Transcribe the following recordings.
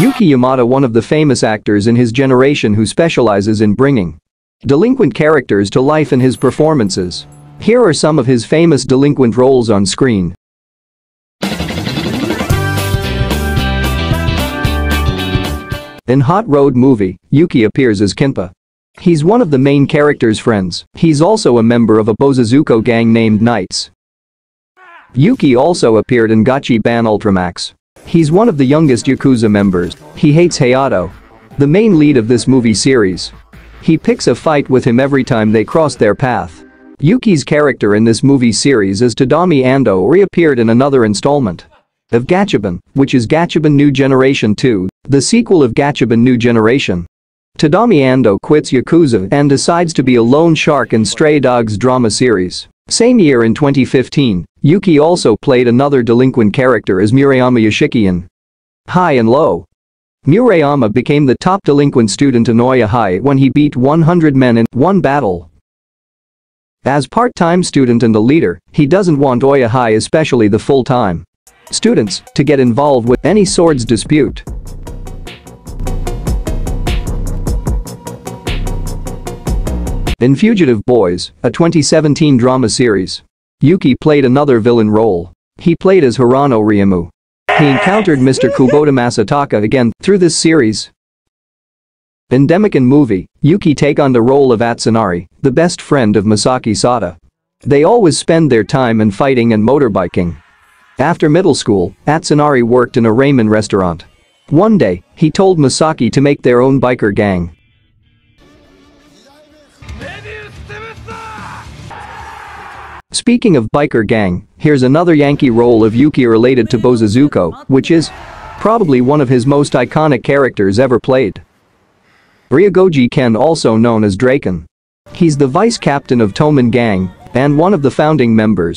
Yuki Yamada one of the famous actors in his generation who specializes in bringing delinquent characters to life in his performances. Here are some of his famous delinquent roles on screen. In Hot Road movie, Yuki appears as Kinpa. He's one of the main character's friends. He's also a member of a Bosozoku gang named Knights. Yuki also appeared in Gachiban Ultramax. He's one of the youngest Yakuza members. He hates Hayato. The main lead of this movie series. He picks a fight with him every time they cross their path. Yuki's character in this movie series is Tadaomi Ando reappeared in another installment of Gachiban, which is Gachiban New Generation 2, the sequel of Gachiban New Generation. Tadaomi Ando quits Yakuza and decides to be a loan shark in Stray Dogz drama series. Same year in 2015, Yuki also played another delinquent character as Murayama Yoshiki in. High and low. Murayama became the top delinquent student in Oya High when he beat 100 men in one battle. As part-time student and a leader, he doesn't want Oya High especially the full-time students to get involved with any swords dispute. In Fugitive Boys, a 2017 drama series, Yuki played another villain role. He played as Hirano Ryumu. He encountered Mr. Kubota Masataka again through this series. In Demekin movie, Yuki take on the role of Atsunari, the best friend of Masaki Sada. They always spend their time in fighting and motorbiking. After middle school, Atsunari worked in a ramen restaurant. One day, he told Masaki to make their own biker gang. Speaking of biker gang, here's another Yankee role of Yuki related to Bosozoku, which is probably one of his most iconic characters ever played. Ryuguji Ken also known as Draken. He's the vice captain of Toman Gang and one of the founding members.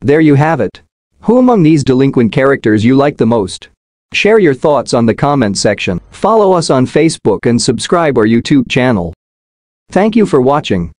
There you have it. Who among these delinquent characters you like the most? Share your thoughts on the comment section, follow us on Facebook and subscribe our YouTube channel. Thank you for watching.